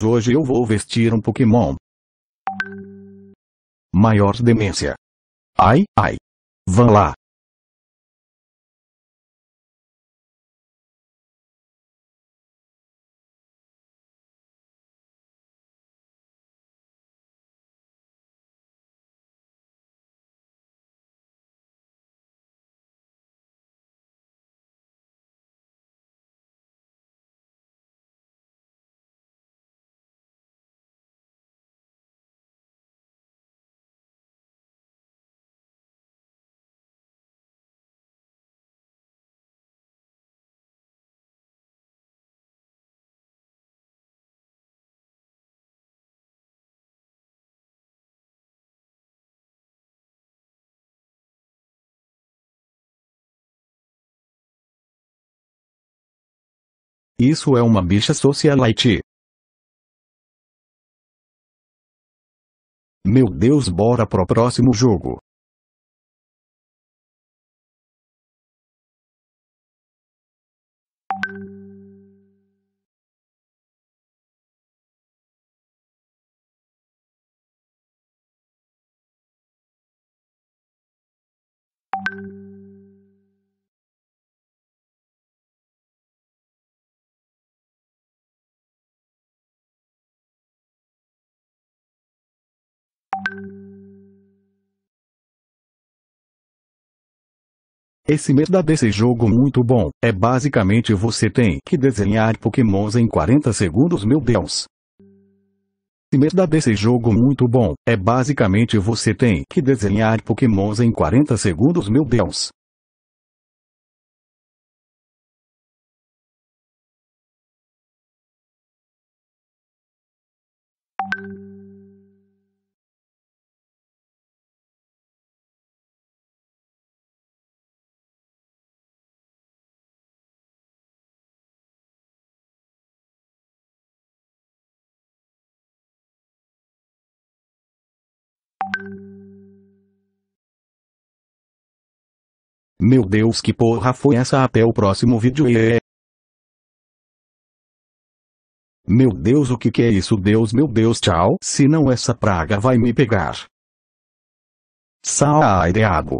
Hoje eu vou vestir um Pokémon. Maior demência. Ai, ai. Vão lá. Isso é uma bicha socialite. Meu Deus, bora pro próximo jogo. Esse mês desse jogo muito bom, é basicamente você tem que desenhar pokémons em 40 segundos meu Deus. Esse mês desse jogo muito bom, é basicamente você tem que desenhar pokémons em 40 segundos meu Deus. Meu Deus que porra foi essa até o próximo vídeo e Meu Deus o que que é isso Deus meu Deus tchau se não essa praga vai me pegar. Sai água.